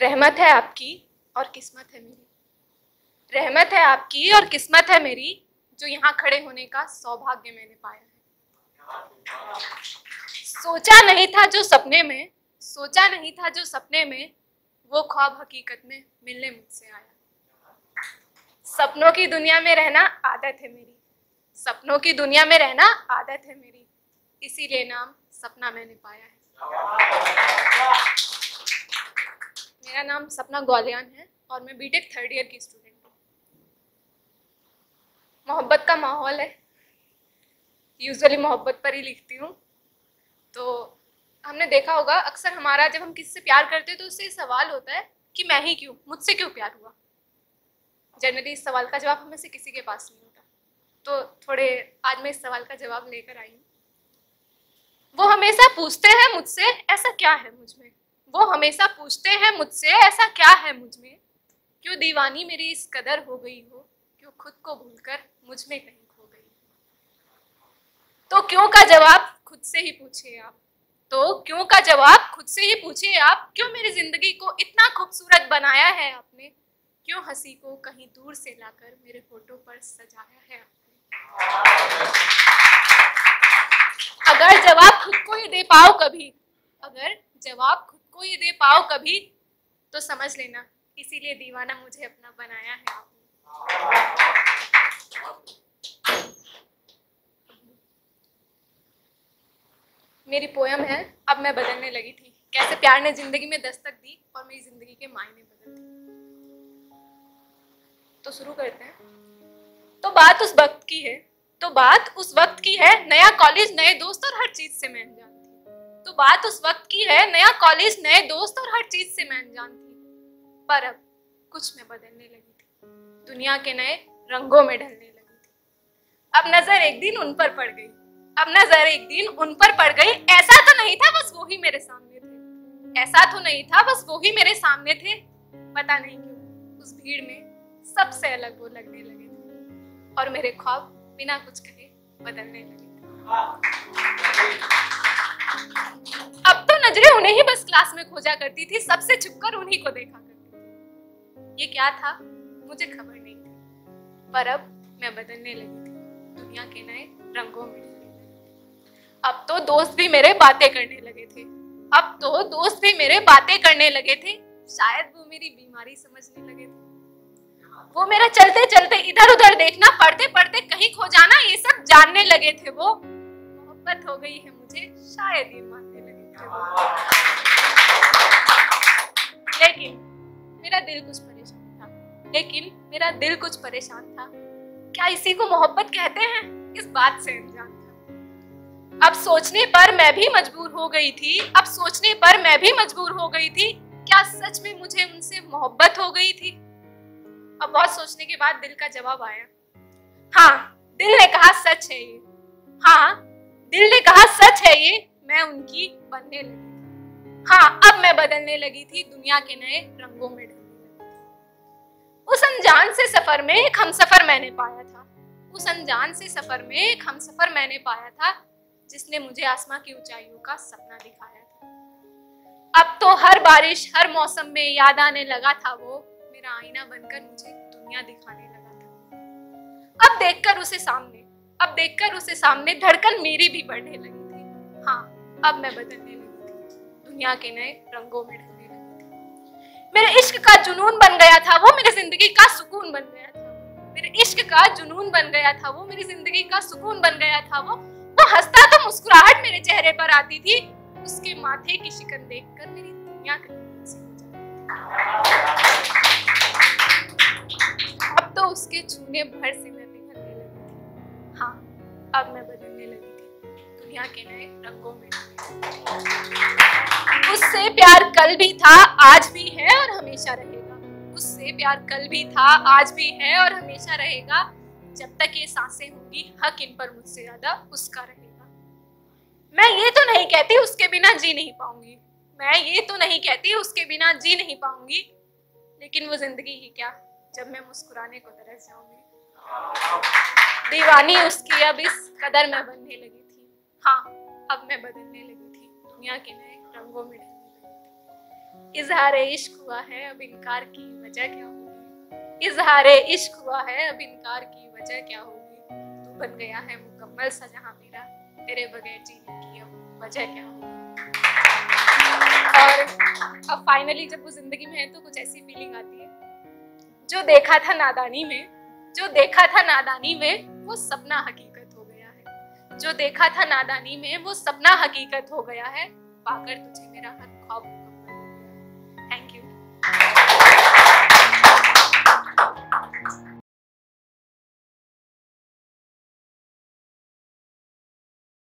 रहमत है आपकी और किस्मत है मेरी। रहमत है आपकी और किस्मत है मेरी, जो यहाँ खड़े होने का सौभाग्य मैंने पाया है। सोचा नहीं था जो सपने में, सोचा नहीं था जो सपने में, वो ख्वाब हकीकत में मिलने मुझसे आया। सपनों की दुनिया में रहना आदत है मेरी। सपनों की दुनिया में रहना आदत है मेरी। इसीलिए नाम सपना मैंने पाया है। मेरा नाम सपना ग्वालियान है और मैं बीटेक थर्ड ईयर की स्टूडेंट हूँ। मोहब्बत का माहौल है। यूजुअली मोहब्बत पर ही लिखती हूँ। तो हमने देखा होगा, अक्सर हमारा जब हम किसी से प्यार करते हैं तो उससे सवाल होता है कि मैं ही क्यों, मुझसे क्यों प्यार हुआ? जनरली इस सवाल का जवाब हमें से किसी के पास नहीं होता। तो थोड़े आज मैं इस सवाल का जवाब लेकर आई हूँ। वो हमेशा पूछते हैं मुझसे, ऐसा क्या है मुझमें? वो हमेशा पूछते हैं मुझसे, ऐसा क्या है मुझमें? क्यों दीवानी मेरी इस कदर हो गई हो? क्यों खुद को भूलकर मुझमें कहीं खो गई तो क्यों का जवाब खुद से ही पूछिए आप। तो क्यों का जवाब खुद से ही पूछिए आप, क्यों मेरी ज़िंदगी को इतना खूबसूरत बनाया है आपने? क्यों हँसी को कहीं दूर से लाकर मेरे फ़ोटो पर सजाया है आपने? अगर जवाब खुद को ही दे पाओ कभी, अगर जवाब खुद को ही दे पाओ कभी तो समझ लेना। इसीलिए दीवाना मुझे अपना बनाया है। आपने मेरी पोयम है अब मैं बदलने लगी थी। कैसे प्यार ने ज़िंदगी में दस्तक दी और मेरी ज़िंदगी के मायने बदल दिए। तो शुरू करते हैं। तो बात उस वक्त की है तो बात उस वक्त की है नया कॉलेज नए दोस्त और हर चीज़ से मैं अनजान बात उस वक्त की है, नया कॉलेज नए दोस्त और हर चीज़ से मैं अनजान थी। पर अब कुछ मैं बदलने लगी थी। दुनिया के नए रंगों में ढलने लगी थी। अब नज़र एक दिन उन पर पड़ गई। अब नज़र एक दिन उन पर पड़ गई। ऐसा तो नहीं था बस वो ही मेरे सामने थे। ऐसा तो नहीं था बस वो ही मेरे सामने थे। पता नहीं क्यों, उस भीड़ में सबसे अलग वो लगने लगे थे। और मेरे ख्वाब बिना कुछ कहे बदलने लगे अब तो नज़रें उन्हें ही बस क्लास में खोजा करती थी, सबसे छुपकर उन्हीं को देखा करती थी। ये क्या था? मुझे खबर नहीं थी। पर अब मैं बदलने लगी थी, दुनिया के नए रंगों में। अब तो दोस्त भी मेरे बातें करने लगे थे। अब तो दोस्त भी मेरे बातें करने लगे थे। शायद वो मेरी बीमारी समझने लगे थे। वो मेरा चलते चलते इधर उधर देखना पढ़ते पढ़ते कहीं खो जाना, ये सब जानने लगे थे वो। मोहब्बत हो गई है मुझे शायद ये मानने लगे थे लेकिन मेरा दिल कुछ परेशान था। लेकिन मेरा दिल कुछ परेशान था। क्या इसी को मोहब्बत कहते हैं? इस बात से अनजान था। अब सोचने पर मैं भी मजबूर हो गई थी। अब सोचने पर मैं भी मजबूर हो गई थी। क्या सच में मुझे उनसे मोहब्बत हो गई थी? अब बहुत सोचने के बाद दिल का जवाब आया। हाँ दिल ने कहा सच है ये। हाँ दिल ने कहा, सच है ये, मैं उनकी बनने लगी हाँ अब मैं बदलने लगी थी, दुनिया के नए रंगों में उस अनजान से सफ़र में एक हम सफ़र मैंने पाया था। उस अनजान से सफ़र में एक हम सफ़र मैंने पाया था, जिसने मुझे आसमां की ऊंचाइयों का सपना दिखाया था। अब तो हर बारिश, हर मौसम में याद आने लगा था वो, मेरा आईना बनकर मुझे दुनिया दिखाने लगा था। अब देखकर उसे सामने अब देखकर उसे सामने धड़कन मेरी भी बढ़ने लगी थी। हाँ अब मैं बदलने लगी थी। दुनिया के नए रंगों में ढलने लगी थी। मेरे इश्क का जुनून बन गया था, वो मेरी ज़िंदगी का सुकून बन गया था। मेरे इश्क का जुनून बन गया था, वो मेरी ज़िंदगी का सुकून बन गया था। वो वो हंसता तो मुस्कुराहट मेरे चेहरे पर आती थी। उसके माथे की शिकन देखकर मेरी दुनिया अब तो उसके छूने भर से अब मैं बदलने लगी थी। दुनिया के नए रंगों में। उससे प्यार कल भी था, आज भी है और हमेशा रहेगा। उससे प्यार कल भी था, आज भी है और हमेशा रहेगा। जब तक ये साँसें होंगी, हक इन पर मुझसे ज़्यादा उसका रहेगा। मैं ये तो नहीं कहती उसके बिना जी नहीं पाऊँगी। मैं ये तो नहीं कहती उसके बिना जी नहीं पाऊँगी। लेकिन वो ज़िंदगी ही क्या, जब मैं मुस्कुराने को तरस जाऊँगी। दीवानी उसकी अब इस कदर मैं बनने लगी थी। हाँ अब मैं बदलने लगी थी। दुनिया के नए रंगों में ढलने लगी इजहार इश्क हुआ है, अब इनकार की वजह क्या होगी? इजहार इश्क हुआ है, अब इनकार की वजह क्या होगी? तू बन गया है मुकम्मल सा जहाँ मेरा, तेरे बगैर जीने की अब वजह क्या होगी? और अब फाइनली जब वो ज़िंदगी में है तो कुछ ऐसी फीलिंग आती है, जो देखा था नादानी में जो देखा था नादानी में, वो सपना हकीकत हो गया है। जो देखा था नादानी में, वो सपना हकीकत हो गया है। पाकर तुझे मेरा हर ख्वाब